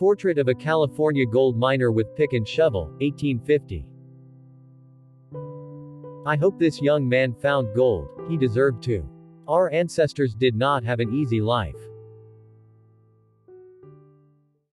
Portrait of a California gold miner with pick and shovel, 1850. I hope this young man found gold, he deserved to. Our ancestors did not have an easy life.